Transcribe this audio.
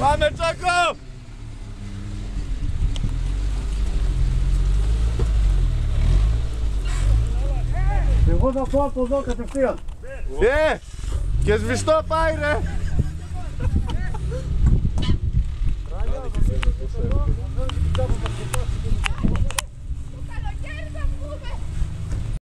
Πάμε τσόκο! Εγώ θα πω από εδώ κατευθείαν. Ε, και σβηστό πάει ρε!